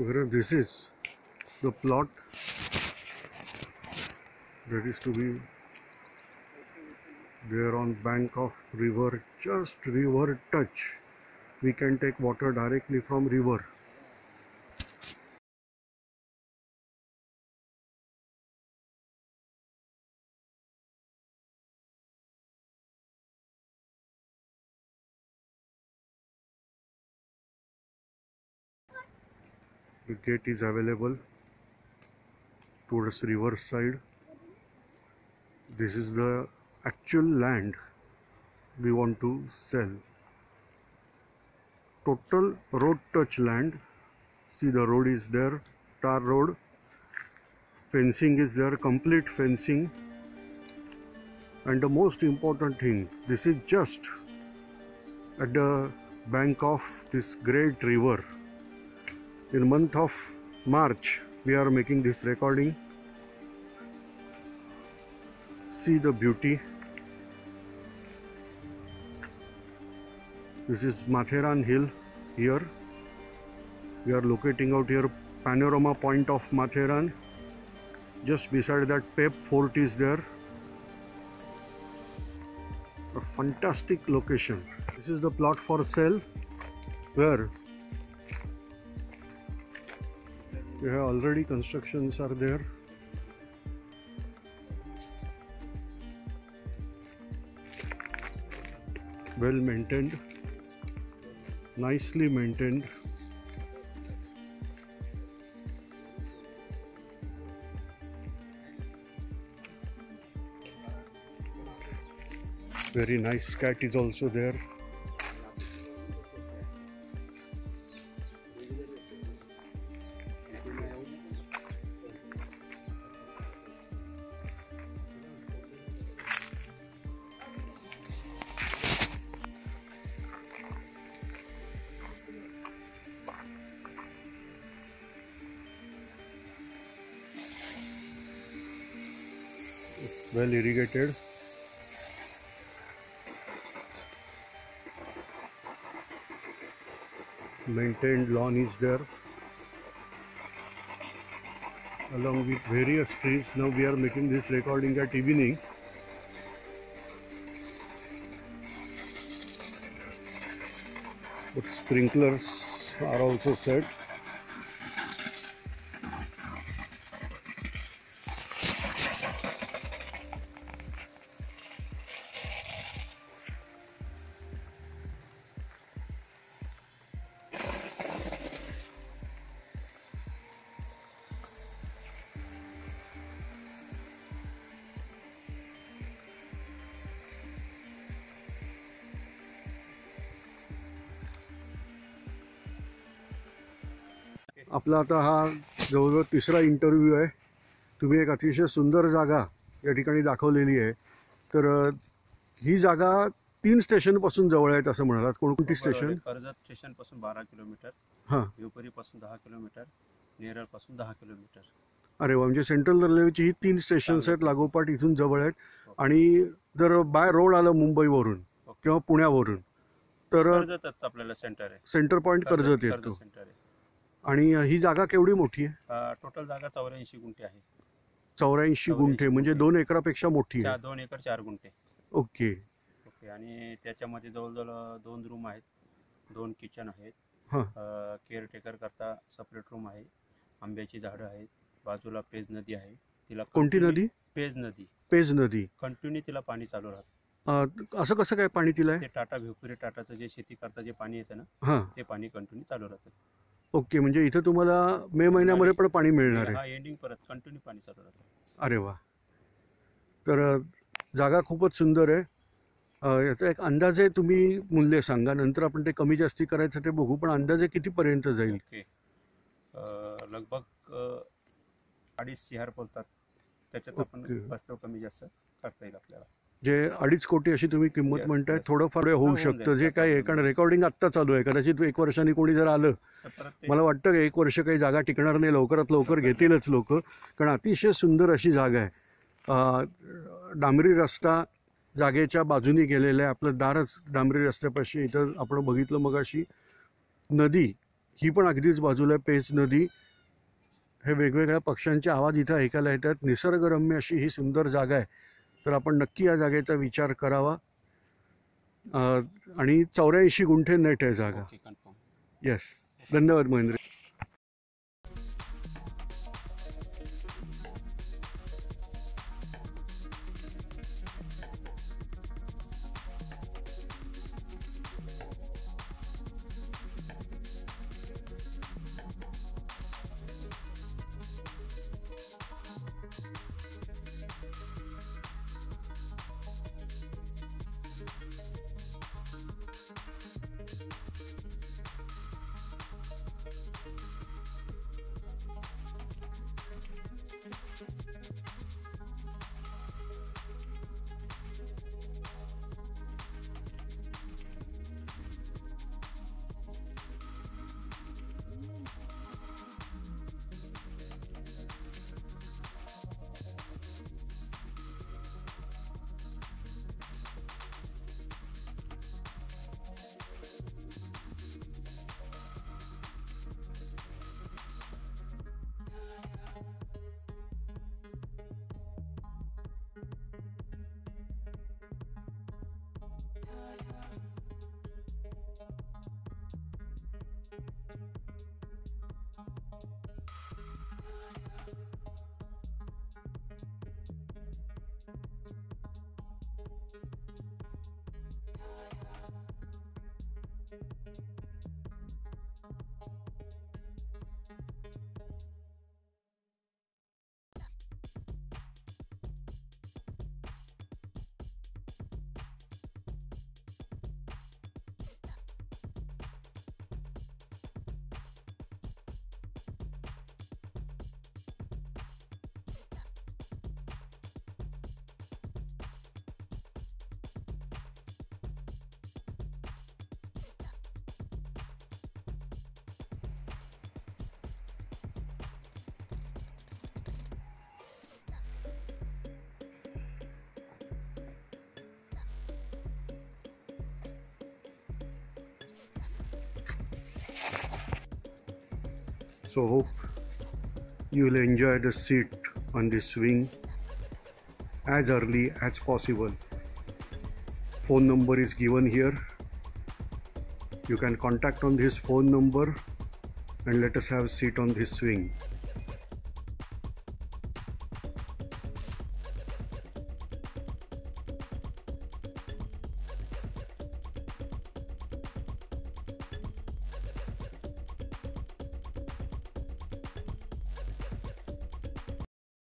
where this is the plot that is to be there on bank of river just river touch. We can take water directly from river gate is available. Towards river side. This is the actual land we want to sell. Total road touch land. See the road is there. Tar road. Fencing is there. Complete fencing. And the most important thing this is just at the bank of this great river in month of march we are making this recording. See the beauty. This is matheran hill here. We are locating out here panorama point of matheran. Just beside that Peb fort is there. A fantastic location. This is the plot for sale where yeah already constructions are there. Well maintained. Nicely maintained. Very nice cat is also there well irrigated. Maintained lawn is there. Along with various trees. Now we are making this recording at evening. But sprinklers are also set आपला आता हा जवळजवळ तिसरा interview आहे. तुम्ही एक अतिशय सुंदर जागा या ठिकाणी दाखवलेली आहे. तर ही जागा तीन स्टेशनपासून जवळ आहेत असं म्हणालात. कोणकोणती स्टेशन कर्जत स्टेशनपासून बारा किलोमीटर हां. हिवपरी पासून दहा किलोमीटर नेरळपासून दहा किलोमीटर अरे वा म्हणजे सेंट्रल रेल्वेची ही तीन स्टेशन्स आहेत. लागोपाठ इथून जवळ आहेत. आणि जर बाय रोड आलं मुंबईवरून किंवा पुण्यावरून तर कर्जतच आपल्याला सेंटर आहे. सेंटर पॉईंट कर्जत येतो. सेंटर आहे. आणि ही जागा केवढी मोठी आहे? टोटल जागा चौऱ्याऐंशी गुंठे आहे. चौऱ्याऐंशी गुंठे म्हणजे दोन एकरापेक्षा मोठी चार आहे दोन एकर चार गुंठे. ओके. ओके आणि त्याच्यामध्ये जवळजवळ दोन रूम आहेत. दोन किचन आहेत. हां. केअरटेकर करता सेपरेट रूम आहे. आंब्याची झाडं आहेत. बाजूला पेज नदी आहे. तिला कोणती continue- नदी? पेज नदी. पेज नदी. कंटिन्यू तिला पाणी चालू राहतं. अ, असं कसं काय पाणी तिला आहे? ते टाटा भिवपुरी टाटाचं जे शेती करता जे पाणी येतं ना हां. ते पाणी कंटिन्यू चालू राहतं. ओके म्हणजे इथं तुम्हाला मे महिन्यामध्ये पण पाणी मिळणार आहे. हा एंडिंग परत कंटिन्यू पाणी चालू राहतं. अरे वा. तर जागा खूपच सुंदर आहे. अ, याचा एक अंदाजे तुम्ही मूल्य सांगा. नंतर आपण ते कमी जास्ती करायचं ते बघू पण अंदाजे कितीपर्यंत जाईल? ओके. अं, लगभग अं, अडीच सिहार बोलतात त्याच्यात आपण ओके. वास्तव कमी जास्त करता येईल आपल्याला. जे अडीच कोटी अशी तुम्ही किंमत म्हणताय. थोडंफार होऊ शकतं. जे काय आहे कारण रेकॉर्डिंग आत्ता चालू आहे. कदाचित एक वर्षांनी कोणी जर आलं मला वाटतं की एक वर्ष काही जागा टिकणार नाही. लवकरात लवकर घेतीलच लोक. कारण अतिशय सुंदर अशी जागा आहे. डांबरी रस्ता जागेच्या बाजूनी गेलेला आहे. आपलं दारच डांबरी रस्त्यापाशी इथं आपण बघितलं मग अशी नदी ही पण अगदीच बाजूला आहे. पेज नदी. हे वेगवेगळ्या पक्ष्यांचे आवाज इथं ऐकायला येतात. निसर्गरम्य अशी ही सुंदर जागा आहे. तर आपण नक्की या जागेचा विचार करावा. आणि चौऱ्याऐंशी गुंठे नेट आहे जागा. येस धन्यवाद Mahendra. yeah. So hope you will enjoy the seat on this swing as early as possible. Phone number is given here. You can contact on this phone number and let us have a seat on this swing.